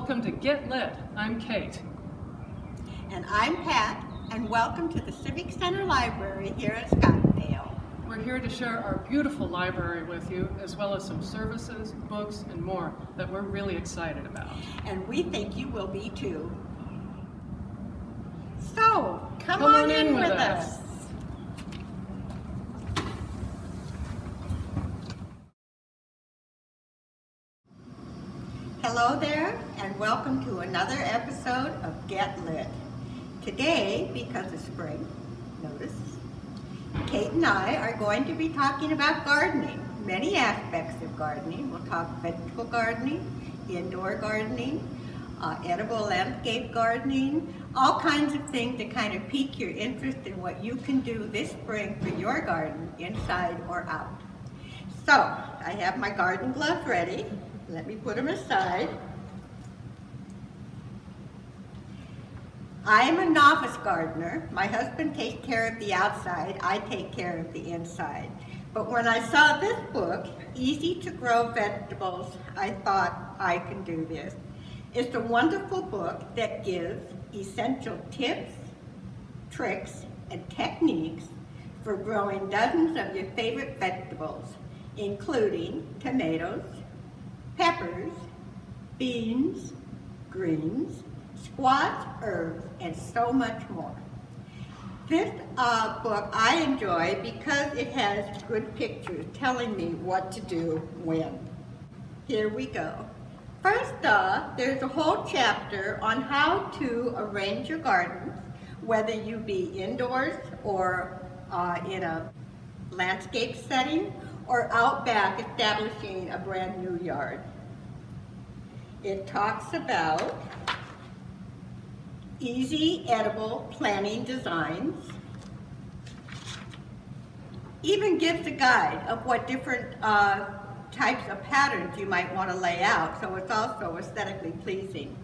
welcome to Get Lit. I'm Kate. And I'm Pat, and welcome to the Civic Center Library here at Scottsdale. We're here to share our beautiful library with you, as well as some services, books, and more that we're really excited about. And we think you will be too. So, come, Come on, on in, in with with us. us. Hello there, welcome to another episode of Get Lit. Today, because of spring, notice, Kate and I are going to be talking about gardening, many aspects of gardening. We'll talk vegetable gardening, indoor gardening, uh, edible landscape gardening, all kinds of things to kind of pique your interest in what you can do this spring for your garden, inside or out. So, I have my garden gloves ready. Let me put them aside. I am a novice gardener. My husband takes care of the outside. I take care of the inside. But when I saw this book, Easy to Grow Vegetables, I thought I can do this. It's a wonderful book that gives essential tips, tricks, and techniques for growing dozens of your favorite vegetables, including tomatoes, peppers, beans, greens, squash, herbs, and so much more. This uh, book I enjoy because it has good pictures telling me what to do when. Here we go. First off, there's a whole chapter on how to arrange your gardens, whether you be indoors or uh, in a landscape setting or out back establishing a brand new yard. It talks about easy edible planting designs, even gives a guide of what different uh, types of patterns you might want to lay out, so it's also aesthetically pleasing.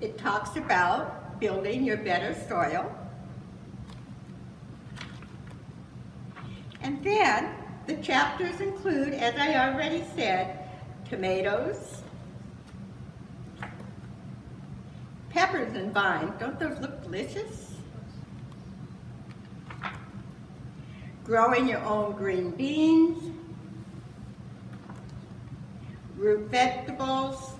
It talks about building your better soil. And then the chapters include, as I already said, tomatoes, peppers and vines. Don't those look delicious? Growing your own green beans, root vegetables,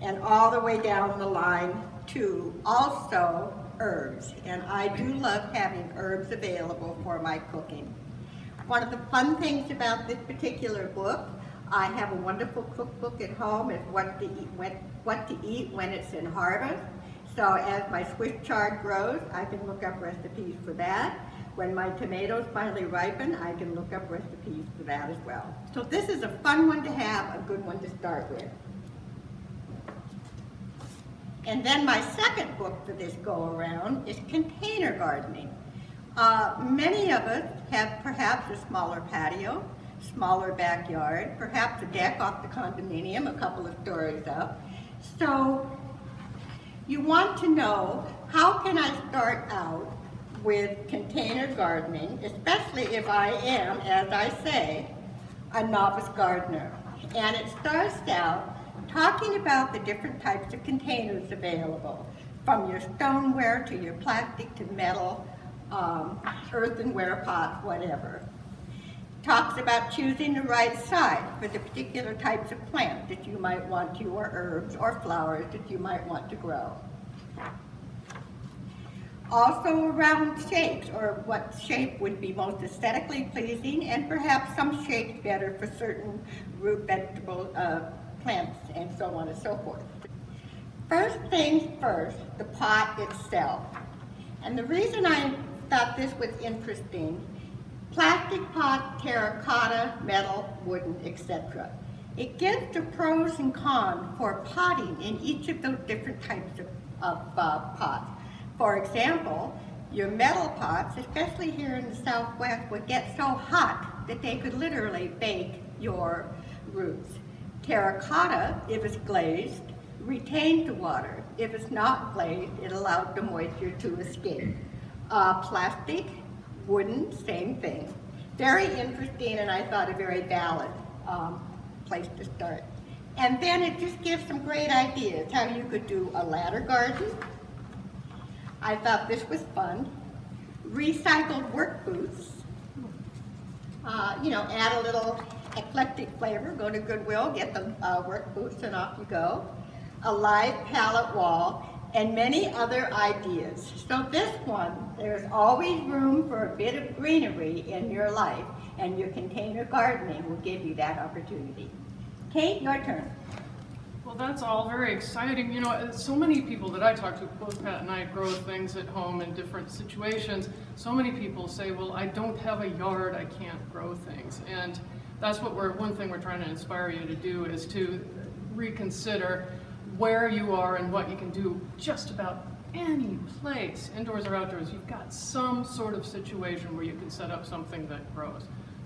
and all the way down the line to also herbs. And I do love having herbs available for my cooking. One of the fun things about this particular book, I have a wonderful cookbook at home is what to eat when, what to eat when it's in harvest. So as my Swiss chard grows, I can look up recipes for that. When my tomatoes finally ripen, I can look up recipes for that as well. So this is a fun one to have, a good one to start with. And then my second book for this go around is Container Gardening. Uh, many of us have perhaps a smaller patio, smaller backyard, perhaps a deck off the condominium, a couple of stories up. So you want to know how can I start out with container gardening, especially if I am, as I say, a novice gardener. And it starts out talking about the different types of containers available, from your stoneware to your plastic to metal, um, earthenware pots, whatever. Talks about choosing the right size for the particular types of plants that you might want to, or herbs or flowers that you might want to grow. Also around shapes, or what shape would be most aesthetically pleasing, and perhaps some shapes better for certain root vegetable uh, plants, and so on and so forth. First things first, the pot itself. And the reason I thought this was interesting, plastic pot, terracotta, metal, wooden, etc. It gives the pros and cons for potting in each of those different types of, of uh, pots. For example, your metal pots, especially here in the Southwest, would get so hot that they could literally bake your roots. Terracotta, if it's glazed, retains the water. If it's not glazed, it allows the moisture to escape. Uh, plastic, wooden, same thing. Very interesting and I thought a very valid um, place to start. And then it just gives some great ideas how you could do a ladder garden. I thought this was fun. Recycled work booths. Uh, you know, add a little eclectic flavor. Go to Goodwill, get the uh, work booths, and off you go. A live pallet wall, and many other ideas. So this one, there's always room for a bit of greenery in your life, and your container gardening will give you that opportunity. Kate, your turn. Well, that's all very exciting. You know, so many people that I talk to, both Pat and I grow things at home in different situations. So many people say, well, I don't have a yard, I can't grow things. And that's what we're, one thing we're trying to inspire you to do is to reconsider where you are and what you can do just about any place, indoors or outdoors. You've got some sort of situation where you can set up something that grows.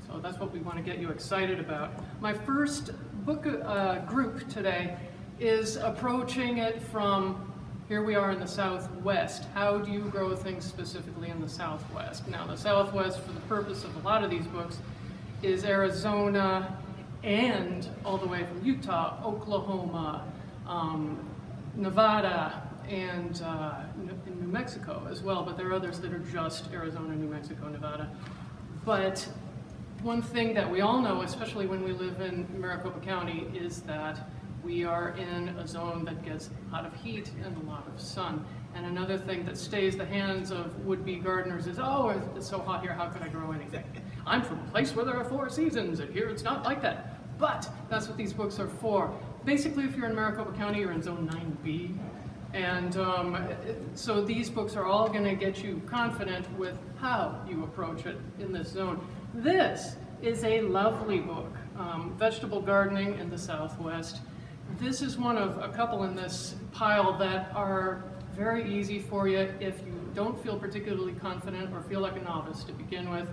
So that's what we want to get you excited about. My first book uh, group today is approaching it from here we are in the Southwest. How do you grow things specifically in the Southwest? Now the Southwest, for the purpose of a lot of these books, is Arizona and all the way from Utah, Oklahoma, um, Nevada, and uh, New Mexico as well, but there are others that are just Arizona, New Mexico, Nevada. But one thing that we all know, especially when we live in Maricopa County, is that we are in a zone that gets a lot of heat and a lot of sun. And another thing that stays the hands of would-be gardeners is, oh, it's so hot here, how could I grow anything? I'm from a place where there are four seasons, and here it's not like that. But that's what these books are for. Basically, if you're in Maricopa County, you're in Zone 9B. And um, so these books are all going to get you confident with how you approach it in this zone. This is a lovely book, um, Vegetable Gardening in the Southwest. This is one of a couple in this pile that are very easy for you if you don't feel particularly confident or feel like a novice to begin with,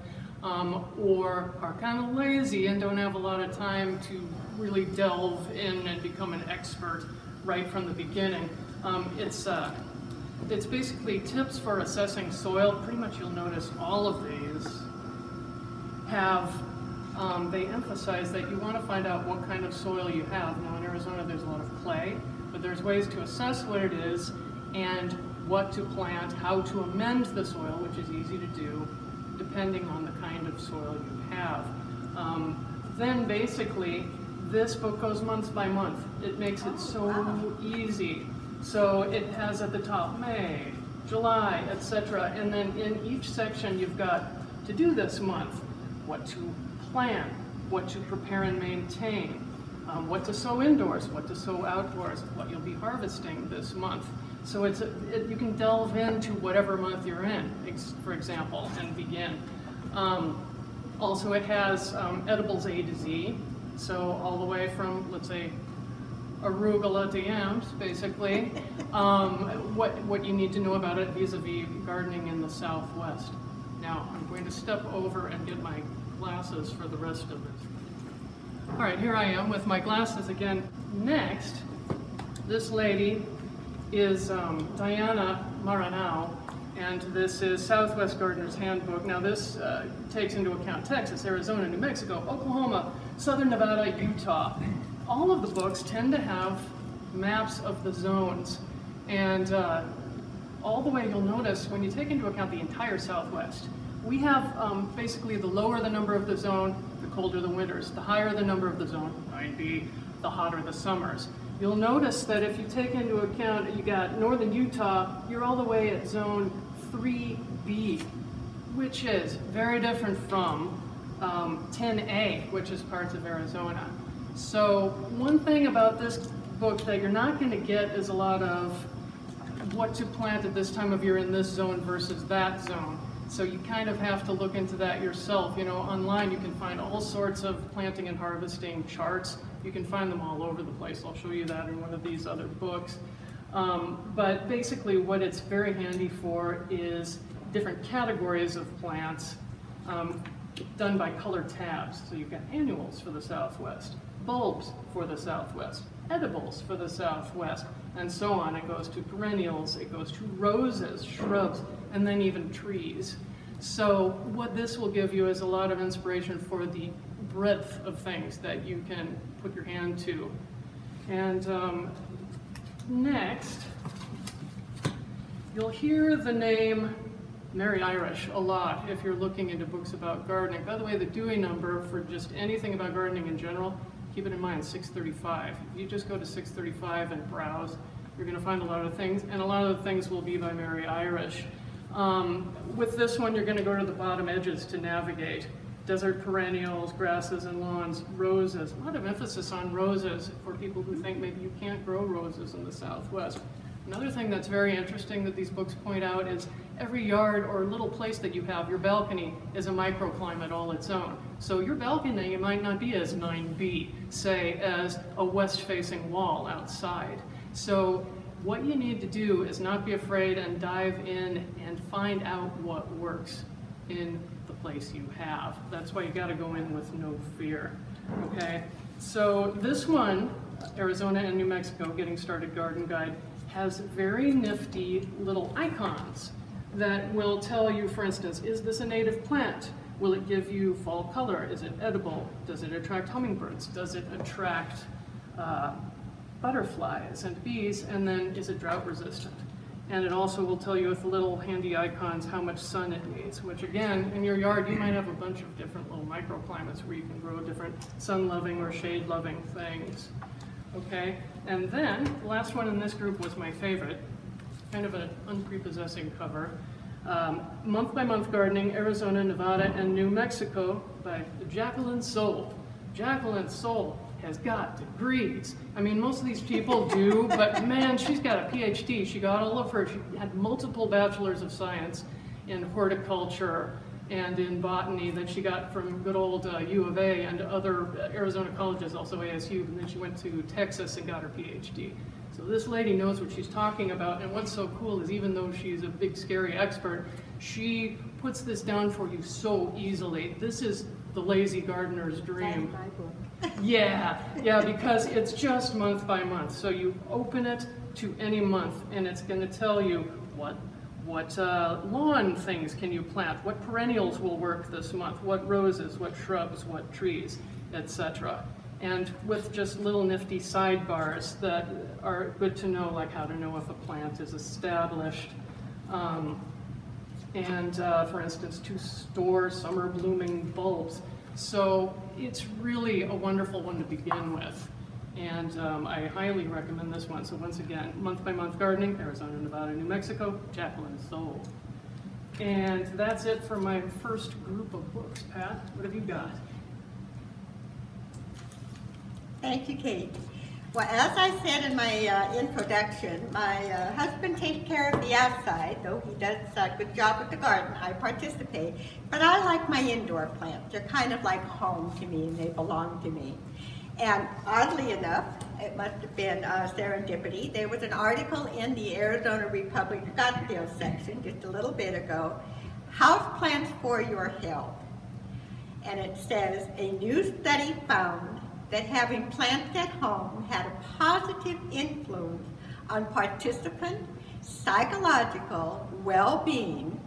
um, or are kind of lazy and don't have a lot of time to really delve in and become an expert right from the beginning. Um, it's, uh, it's basically tips for assessing soil. Pretty much you'll notice all of these have, um, they emphasize that you want to find out what kind of soil you have. Now in Arizona there's a lot of clay, but there's ways to assess what it is and what to plant, how to amend the soil, which is easy to do, depending on the kind of soil you have. Um, then basically, this book goes month by month. It makes it so easy. So it has at the top May, July, etc. And then in each section you've got to do this month what to plant, what to prepare and maintain, um, what to sow indoors, what to sow outdoors, what you'll be harvesting this month. So it's a, it, you can delve into whatever month you're in, for example, and begin. Um, also, it has um, edibles A to Z, so all the way from, let's say, arugula to yams, basically, um, what, what you need to know about it vis-a-vis -vis gardening in the Southwest. Now, I'm going to step over and get my glasses for the rest of it. All right, here I am with my glasses again. Next, this lady is um, Diana Maranhao, and this is Southwest Gardener's Handbook. Now this uh, takes into account Texas, Arizona, New Mexico, Oklahoma, Southern Nevada, Utah. All of the books tend to have maps of the zones, and uh, all the way you'll notice when you take into account the entire Southwest, we have um, basically the lower the number of the zone, the colder the winters. The higher the number of the zone, 9B, the hotter the summers. You'll notice that if you take into account, you got northern Utah, you're all the way at zone 3B, which is very different from um, 10A, which is parts of Arizona. So one thing about this book that you're not going to get is a lot of what to plant at this time of year in this zone versus that zone. So you kind of have to look into that yourself. You know, online you can find all sorts of planting and harvesting charts. You can find them all over the place. I'll show you that in one of these other books. Um, but basically what it's very handy for is different categories of plants um, done by color tabs. So you've got annuals for the Southwest, bulbs for the Southwest, edibles for the Southwest, and so on. It goes to perennials, it goes to roses, shrubs, and then even trees. So what this will give you is a lot of inspiration for the breadth of things that you can put your hand to. And um, next, you'll hear the name Mary Irish a lot if you're looking into books about gardening. By the way, the Dewey number for just anything about gardening in general, keep it in mind, 635. If you just go to 635 and browse, you're going to find a lot of things, and a lot of the things will be by Mary Irish. Um, with this one, you're going to go to the bottom edges to navigate. Desert perennials, grasses and lawns, roses. A lot of emphasis on roses for people who think maybe you can't grow roses in the Southwest. Another thing that's very interesting that these books point out is every yard or little place that you have, your balcony, is a microclimate all its own. So your balcony might not be as 9B, say, as a west-facing wall outside. So what you need to do is not be afraid and dive in and find out what works in place you have. That's why you got to go in with no fear, okay? So this one, Arizona and New Mexico Getting Started Garden Guide, has very nifty little icons that will tell you, for instance, is this a native plant? Will it give you fall color? Is it edible? Does it attract hummingbirds? Does it attract uh, butterflies and bees? And then is it drought resistant? And it also will tell you with little handy icons how much sun it needs, which again, in your yard, you might have a bunch of different little microclimates where you can grow different sun-loving or shade-loving things okay? And then, the last one in this group was my favorite, kind of an unprepossessing cover. Um, month by Month Gardening, Arizona, Nevada, and New Mexico by Jacqueline Soule. Jacqueline Soule has got degrees. I mean, most of these people do, but man, she's got a PhD. She got all of her, she had multiple bachelors of science in horticulture, and in botany that she got from good old uh, U of A and other Arizona colleges, also ASU, and then she went to Texas and got her PhD. So this lady knows what she's talking about, and what's so cool is even though she's a big, scary expert, she puts this down for you so easily. This is the lazy gardener's dream. Yeah, yeah, because it's just month by month. So you open it to any month, and it's going to tell you what what uh, lawn things can you plant? What perennials will work this month? What roses, what shrubs, what trees, etc. And with just little nifty sidebars that are good to know, like how to know if a plant is established. Um, and uh, for instance, to store summer blooming bulbs. So it's really a wonderful one to begin with. And um, I highly recommend this one. So once again, month by month gardening, Arizona, Nevada, New Mexico, Jacqueline Soule. And that's it for my first group of books. Pat, what have you got? Thank you, Kate. Well, as I said in my uh, introduction, my uh, husband takes care of the outside, though he does a good job with the garden. I participate, but I like my indoor plants. They're kind of like home to me, and they belong to me. And oddly enough, it must have been uh, serendipity, there was an article in the Arizona Republic Scottsdale section just a little bit ago, House Plants for Your Health. And it says, a new study found that having plants at home had a positive influence on participant psychological well-being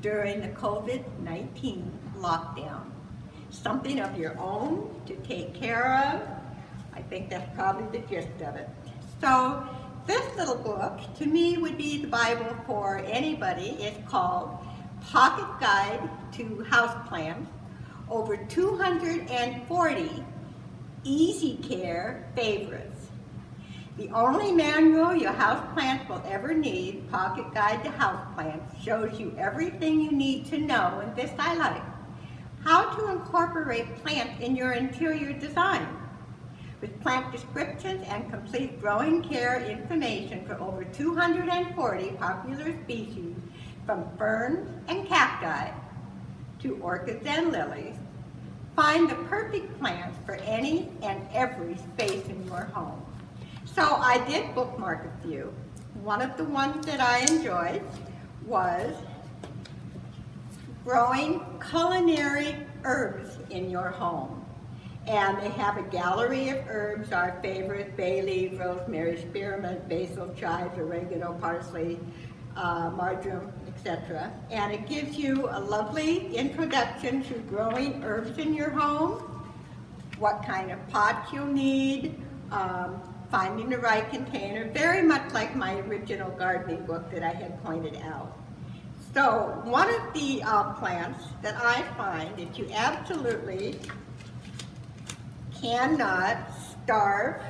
during the COVID-19 lockdown something of your own to take care of. I think that's probably the gist of it. So this little book, to me, would be the Bible for anybody. It's called Pocket Guide to Houseplants, over 240 easy care favorites. The only manual your houseplants will ever need, Pocket Guide to Houseplants, shows you everything you need to know, and this I like how to incorporate plants in your interior design. With plant descriptions and complete growing care information for over 240 popular species, from ferns and cacti to orchids and lilies, find the perfect plants for any and every space in your home. So I did bookmark a few. One of the ones that I enjoyed was growing culinary herbs in your home. And they have a gallery of herbs, our favorite, bay leaf, rosemary, spearmint, basil, chives, oregano, parsley, uh, marjoram, etc. And it gives you a lovely introduction to growing herbs in your home, what kind of pot you'll need, um, finding the right container, very much like my original gardening book that I had pointed out. So one of the uh, plants that I find that you absolutely cannot starve,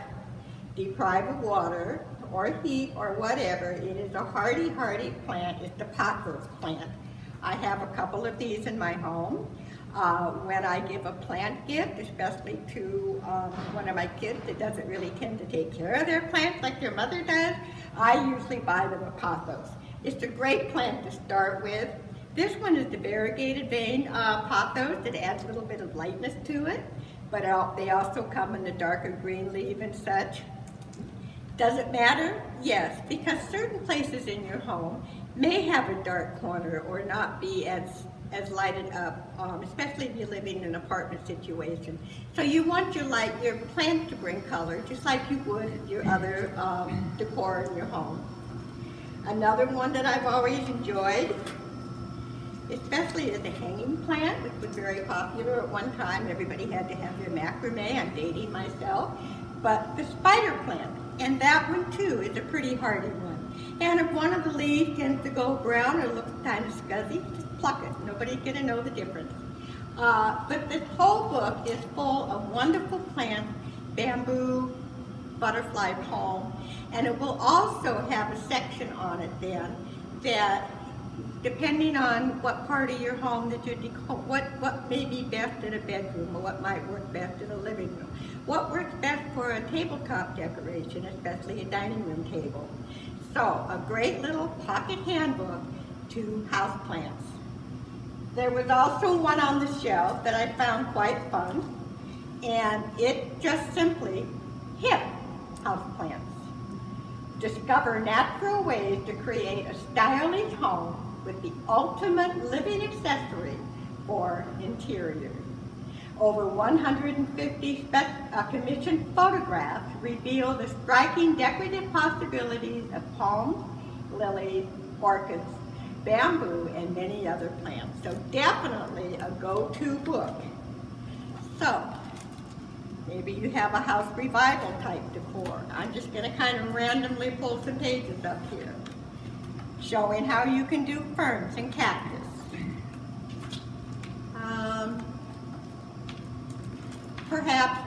deprive of water, or heat, or whatever, it is a hardy, hardy plant, it's the pothos plant. I have a couple of these in my home. Uh, when I give a plant gift, especially to um, one of my kids that doesn't really tend to take care of their plants like their mother does, I usually buy them a pothos. It's a great plant to start with. This one is the variegated vein uh, pothos that adds a little bit of lightness to it, but they also come in the darker green leaf and such. Does it matter? Yes, because certain places in your home may have a dark corner or not be as as lighted up, um, especially if you're living in an apartment situation. So you want your light, your plant to bring color, just like you would your other um, decor in your home. Another one that I've always enjoyed, especially is a hanging plant, which was very popular at one time. Everybody had to have their macrame. I'm dating myself. But the spider plant, and that one too is a pretty hardy one. And if one of the leaves tends to go brown or looks kind of scuzzy, just pluck it. Nobody's going to know the difference. Uh, but this whole book is full of wonderful plants, bamboo, butterfly palm, and it will also have a section on it then that depending on what part of your home that you're, what, what may be best in a bedroom or what might work best in a living room. What works best for a tabletop decoration, especially a dining room table. So, a great little pocket handbook to houseplants. There was also one on the shelf that I found quite fun, and it just simply hip houseplants. Discover natural ways to create a stylish home with the ultimate living accessory for interiors. Over 150 uh, commissioned photographs reveal the striking decorative possibilities of palms, lilies, orchids, bamboo, and many other plants. So definitely a go-to book. So, maybe you have a house revival type decor. I'm just going to kind of randomly pull some pages up here, showing how you can do ferns and cactus. Um, perhaps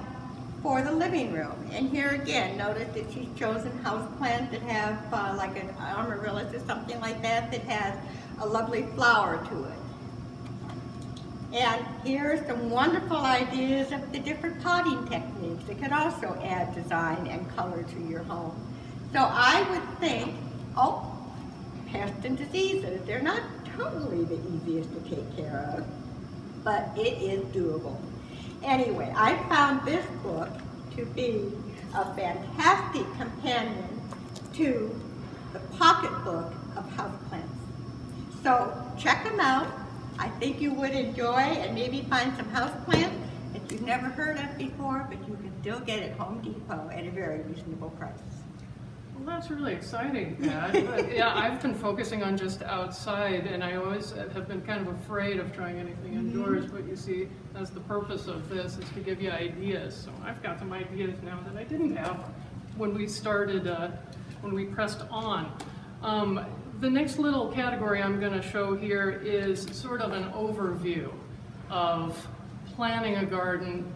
for the living room. And here again, notice that she's chosen houseplants that have uh, like an amaryllis or something like that that has a lovely flower to it. And here are some wonderful ideas of the different potting techniques that can also add design and color to your home. So I would think, oh, pests and diseases, they're not totally the easiest to take care of, but it is doable. Anyway, I found this book to be a fantastic companion to the pocketbook of houseplants. So check them out. I think you would enjoy and maybe find some houseplants that you've never heard of before, but you can still get at Home Depot at a very reasonable price. Well, that's really exciting, Pat. yeah, I've been focusing on just outside, and I always have been kind of afraid of trying anything mm-hmm. indoors. But you see, that's the purpose of this is to give you ideas. So I've got some ideas now that I didn't have when we started, uh, when we pressed on. Um, the next little category I'm going to show here is sort of an overview of planning a garden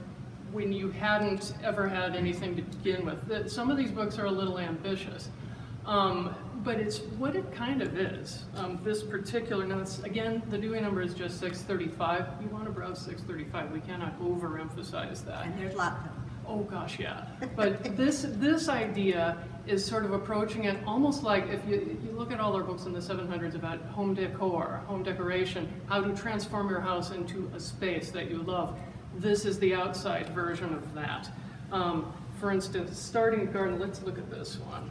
when you hadn't ever had anything to begin with. Some of these books are a little ambitious, um, but it's what it kind of is. Um, this particular, now it's, again, the Dewey number is just 635. You want to browse 635. We cannot overemphasize that. And there's lots of them. Oh gosh, yeah. But this this idea is sort of approaching it almost like if you, you look at all our books in the 700s about home decor, home decoration, how to transform your house into a space that you love this is the outside version of that. Um, for instance, starting a garden, let's look at this one.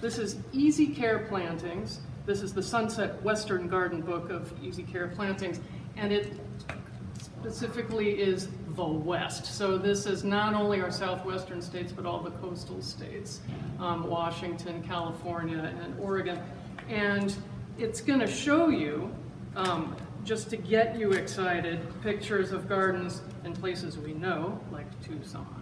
This is Easy Care Plantings. This is the Sunset Western Garden Book of Easy Care Plantings, and it specifically is the West. So this is not only our southwestern states, but all the coastal states, um, Washington, California, and Oregon. And it's gonna show you um, just to get you excited, pictures of gardens in places we know, like Tucson.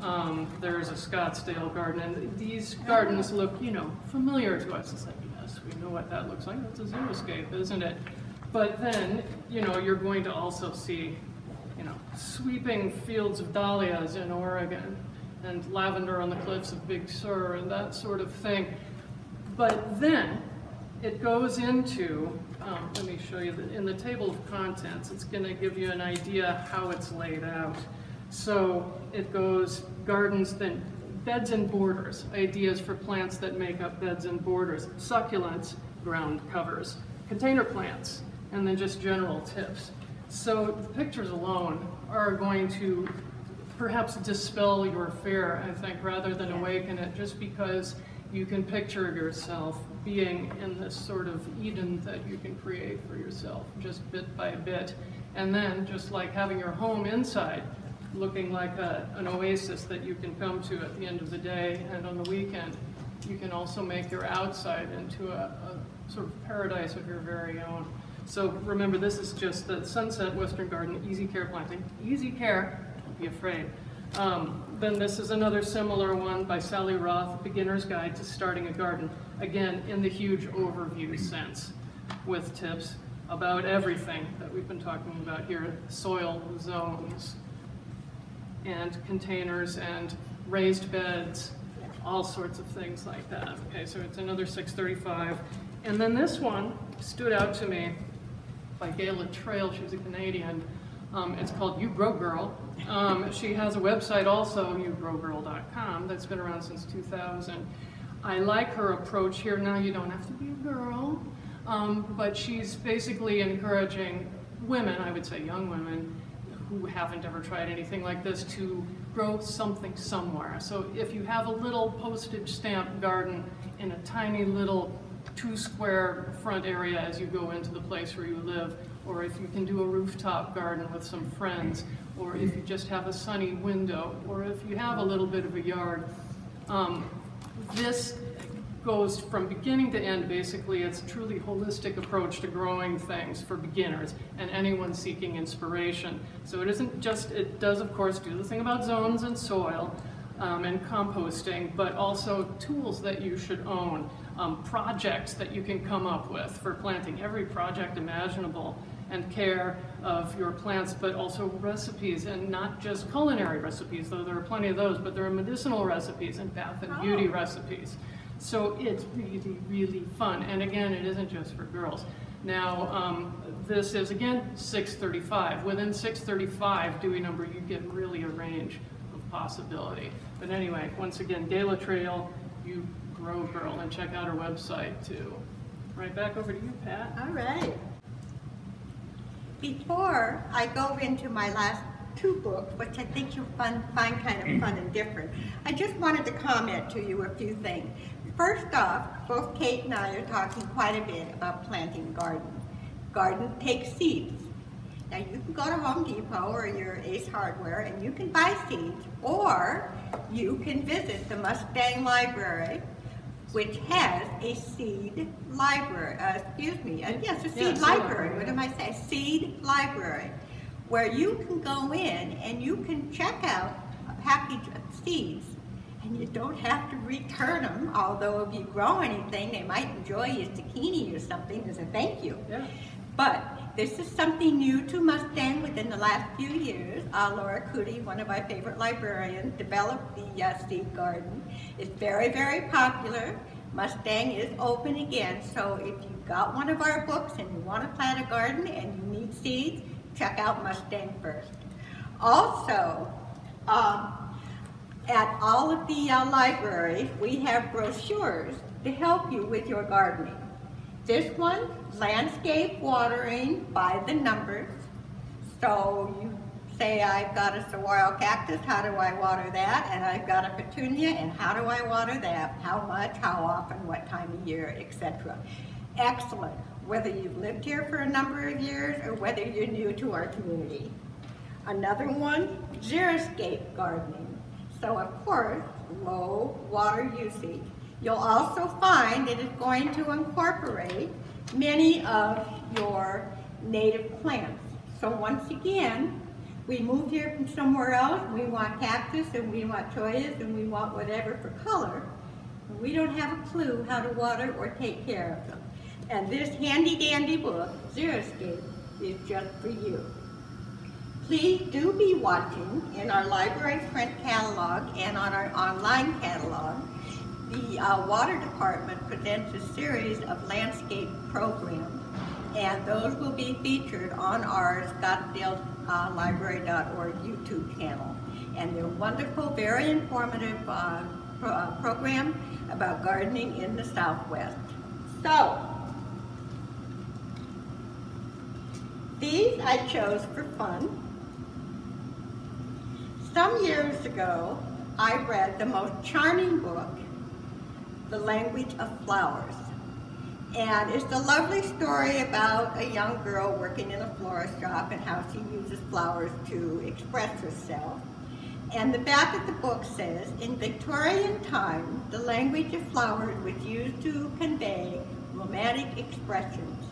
Um, there's a Scottsdale garden, and these gardens look, you know, familiar to us. It's like, yes, we know what that looks like. That's a zooscape, isn't it? But then, you know, you're going to also see, you know, sweeping fields of dahlias in Oregon and lavender on the cliffs of Big Sur and that sort of thing. But then it goes into, um, let me show you, the, in the table of contents, it's going to give you an idea how it's laid out. So it goes gardens, then beds and borders, ideas for plants that make up beds and borders, succulents, ground covers, container plants, and then just general tips. So the pictures alone are going to perhaps dispel your fear, I think, rather than awaken it, just because you can picture yourself being in this sort of Eden that you can create for yourself, just bit by bit. And then, just like having your home inside, looking like a, an oasis that you can come to at the end of the day and on the weekend, you can also make your outside into a, a sort of paradise of your very own. So remember, this is just the Sunset Western Garden Easy Care Planting. Easy care, don't be afraid. Um, then this is another similar one by Sally Roth, Beginner's Guide to Starting a Garden. Again, in the huge overview sense, with tips about everything that we've been talking about here, soil zones, and containers and raised beds, all sorts of things like that. Okay, so it's another 635. And then this one stood out to me by Gayla Trail. She's a Canadian. Um, it's called You Grow Girl. Um, she has a website also, yougrowgirl.com, that's been around since 2000. I like her approach here. Now you don't have to be a girl, um, but she's basically encouraging women, I would say young women, who haven't ever tried anything like this to grow something somewhere. So if you have a little postage stamp garden in a tiny little two square front area as you go into the place where you live, or if you can do a rooftop garden with some friends, or if you just have a sunny window, or if you have a little bit of a yard. Um, this goes from beginning to end, basically, it's a truly holistic approach to growing things for beginners and anyone seeking inspiration. So it isn't just, it does, of course, do the thing about zones and soil um, and composting, but also tools that you should own, um, projects that you can come up with for planting, every project imaginable and care of your plants, but also recipes, and not just culinary recipes, though there are plenty of those, but there are medicinal recipes and bath and beauty oh. recipes. So it's really, really fun. And again, it isn't just for girls. Now, um, this is, again, 635. Within 635 Dewey number, you get really a range of possibility. But anyway, once again, Gayla Trail, you grow girl, and check out her website too. Right back over to you, Pat. All right. Before I go into my last two books, which I think you'll find, kind of fun and different, I just wanted to comment to you a few things. First off, both Kate and I are talking quite a bit about planting gardens. Garden takes seeds. Now you can go to Home Depot or your Ace Hardware and you can buy seeds or you can visit the Mustang Library which has a seed library, uh, excuse me, uh, yes, a seed library, what am I saying, seed library, where you can go in and you can check out a package of seeds and you don't have to return them, although if you grow anything, they might enjoy your zucchini or something as a thank you. Yeah. But this is something new to Mustang within the last few years. Uh, Laura Cootie, one of my favorite librarians, developed the uh, seed garden. It's very, very popular. Mustang is open again, so if you've got one of our books and you want to plant a garden and you need seeds, check out Mustang first. Also, um, at all of the uh, libraries, we have brochures to help you with your gardening. This one, landscape watering by the numbers. So you say, I've got a saguaro cactus, how do I water that? And I've got a petunia, and how do I water that? How much, how often, what time of year, etc. Excellent, whether you've lived here for a number of years or whether you're new to our community. Another one, xeriscape gardening. So of course, low water usage. You'll also find it is going to incorporate many of your native plants. So once again, We moved here from somewhere else, we want cactus and we want chollas and we want whatever for color. We don't have a clue how to water or take care of them. And this handy dandy book, Xeriscape, is just for you. Please do be watching in our library print catalog and on our online catalog. The uh, Water Department presents a series of landscape programs, and those will be featured on our scottsdalelibrary.org YouTube channel. And they're wonderful, very informative uh, pro uh, program about gardening in the Southwest. So, these I chose for fun. Some years ago, I read the most charming book, The Language of Flowers. And it's a lovely story about a young girl working in a florist shop and how she uses flowers to express herself. And the back of the book says, in Victorian times, the language of flowers was used to convey romantic expressions.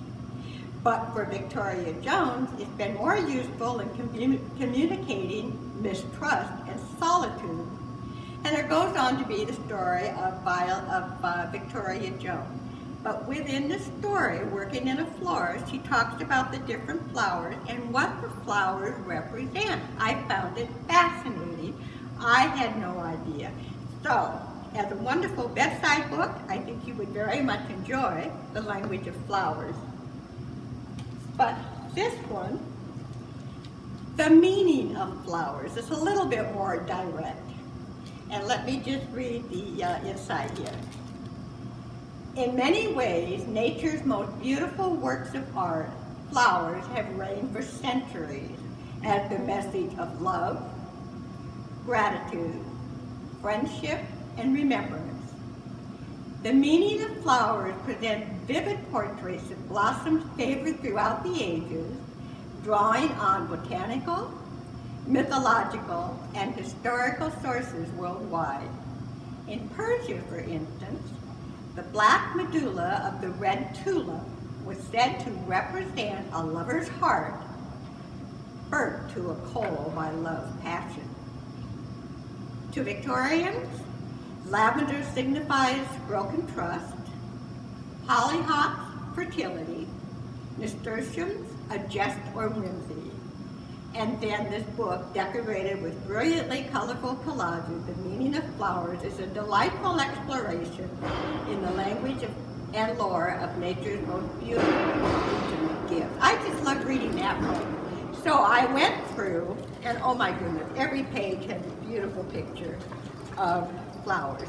But for Victoria Jones, it's been more useful in commun communicating mistrust and solitude. And it goes on to be the story of, of uh, Victoria Jones. But within the story, working in a florist, she talks about the different flowers and what the flowers represent. I found it fascinating. I had no idea. So, as a wonderful bedside book, I think you would very much enjoy The Language of Flowers. But this one, the meaning of flowers is a little bit more direct. And let me just read the uh, inside here. In many ways, nature's most beautiful works of art, flowers have reigned for centuries as the message of love, gratitude, friendship, and remembrance. The meaning of flowers present vivid portraits of blossoms favored throughout the ages, drawing on botanical, mythological, and historical sources worldwide. In Persia, for instance, the black medulla of the red tulip was said to represent a lover's heart burnt to a coal by love's passion. To Victorians, lavender signifies broken trust, hollyhocks, fertility, nasturtiums, a jest or whimsy. And then this book, decorated with brilliantly colorful collages, The Meaning of Flowers, is a delightful exploration in the language of, and lore of nature's most beautiful intimate gifts. I just love reading that book. So I went through, and oh my goodness, every page has a beautiful picture of flowers.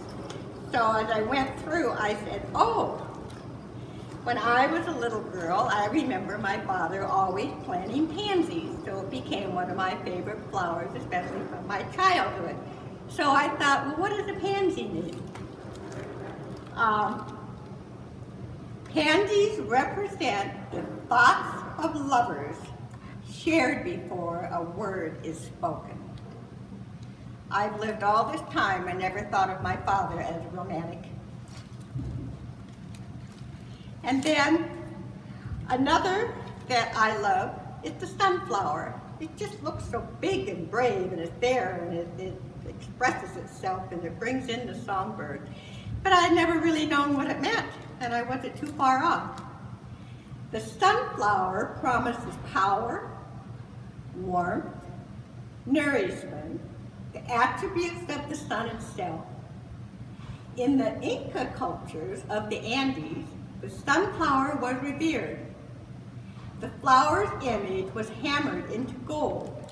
So as I went through, I said, oh, when I was a little girl, I remember my father always planting pansies, so it became one of my favorite flowers, especially from my childhood. So I thought, well, what does a pansy mean? Um, pansies represent the thoughts of lovers shared before a word is spoken. I've lived all this time and never thought of my father as romantic. And then another that I love is the sunflower. It just looks so big and brave and it's there and it, it expresses itself and it brings in the songbird. But I'd never really known what it meant and I wasn't too far off. The sunflower promises power, warmth, nourishment, the attributes of the sun itself. In the Inca cultures of the Andes, the sunflower was revered. The flower's image was hammered into gold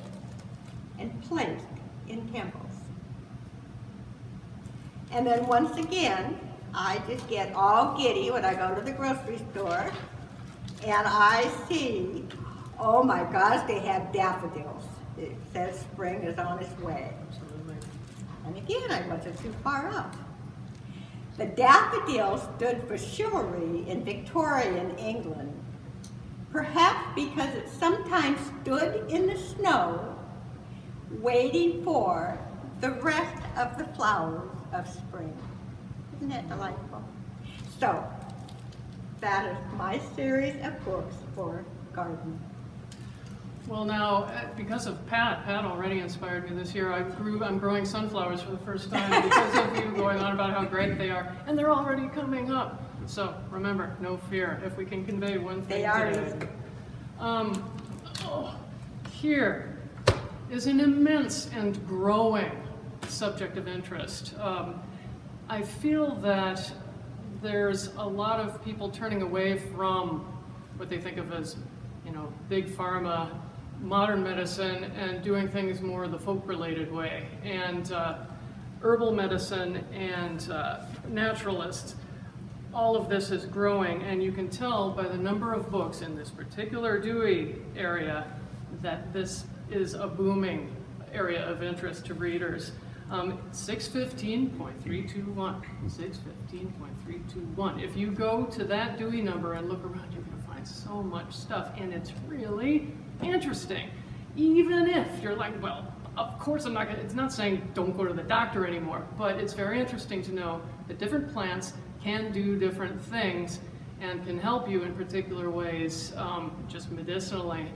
and placed in temples. And then once again, I just get all giddy when I go to the grocery store and I see, oh my gosh, they have daffodils. It says spring is on its way. And again, I wasn't too far off. The daffodil stood for chivalry in Victorian England, perhaps because it sometimes stood in the snow waiting for the rest of the flowers of spring. Isn't that delightful? So, that is my series of books for gardening. Well, now, uh, because of Pat, Pat already inspired me this year. I grew, I'm growing sunflowers for the first time because of you going on about how great they are, and they're already coming up. So remember, no fear. If we can convey one thing They are today. Um, oh, here is an immense and growing subject of interest. Um, I feel that there's a lot of people turning away from what they think of as, you know, big pharma, modern medicine, and doing things more the folk-related way. And uh, herbal medicine and uh, naturalists all of this is growing, and you can tell by the number of books in this particular Dewey area that this is a booming area of interest to readers. Um, 615.321, 615.321. If you go to that Dewey number and look around, you're going to find so much stuff, and it's really interesting. Even if you're like, well, of course I'm not to, it's not saying don't go to the doctor anymore, but it's very interesting to know that different plants can do different things and can help you in particular ways, um, just medicinally,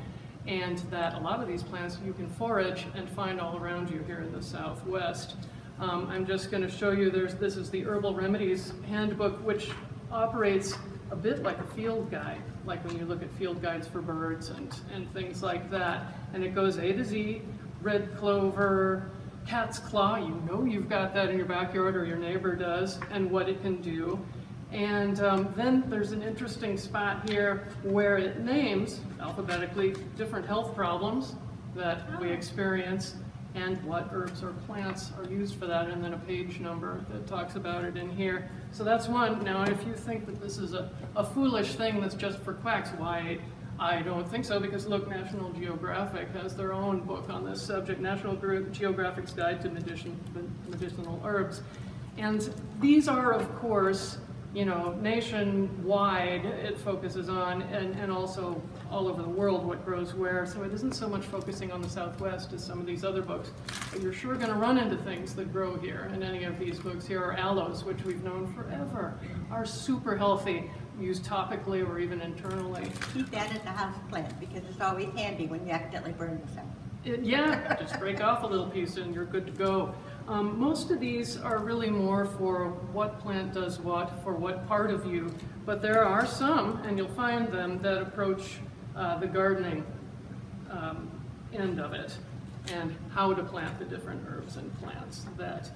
and that a lot of these plants you can forage and find all around you here in the Southwest. Um, I'm just going to show you, there's, this is the Herbal Remedies Handbook, which operates a bit like a field guide, like when you look at field guides for birds and, and things like that. And it goes A to Z, red clover, cat's claw, you know you've got that in your backyard or your neighbor does, and what it can do. And um, then there's an interesting spot here where it names alphabetically different health problems that we experience and what herbs or plants are used for that, and then a page number that talks about it in here. So that's one. Now, if you think that this is a, a foolish thing that's just for quacks, why I don't think so, because look, National Geographic has their own book on this subject, National Geographic's Guide to Medicin- Medicinal Herbs. And these are, of course, you know, nationwide it focuses on, and, and also all over the world what grows where. So it isn't so much focusing on the Southwest as some of these other books. But you're sure going to run into things that grow here. And any of these books here are aloes, which we've known forever, are super healthy, used topically or even internally. Keep that as a house plant because it's always handy when you accidentally burn yourself. It- yeah, just break off a little piece and you're good to go. Um, most of these are really more for what plant does what, for what part of you, but there are some, and you'll find them, that approach uh, the gardening um, end of it and how to plant the different herbs and plants that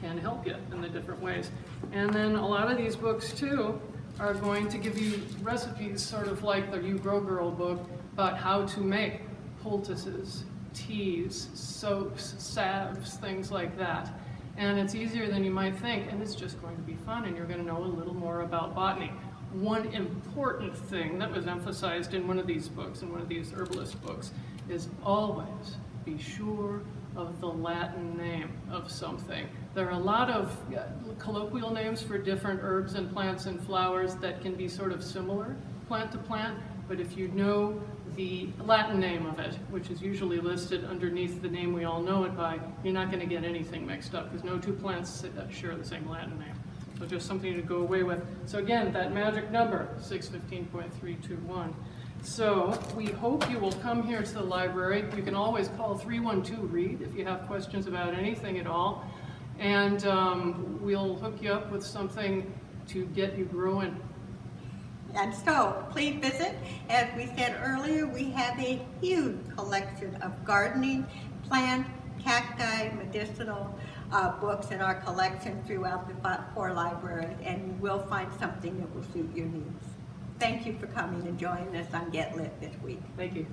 can help you in the different ways. And then a lot of these books too are going to give you recipes, sort of like the You Grow Girl book, about how to make poultices, teas, soaps, salves, things like that. And it's easier than you might think, and it's just going to be fun, and you're going to know a little more about botany. One important thing that was emphasized in one of these books, in one of these herbalist books, is always be sure of the Latin name of something. There are a lot of uh, colloquial names for different herbs and plants and flowers that can be sort of similar plant to plant, but if you know the Latin name of it, which is usually listed underneath the name we all know it by, you're not going to get anything mixed up because no two plants share the same Latin name. So just something to go away with. So again, that magic number, 615.321. So we hope you will come here to the library. You can always call 312-READ if you have questions about anything at all. And um, we'll hook you up with something to get you growing. And so, please visit. As we said earlier, we have a huge collection of gardening, plant, cacti, medicinal uh, books in our collection throughout the four libraries, and you will find something that will suit your needs. Thank you for coming and joining us on Get Lit this week. Thank you.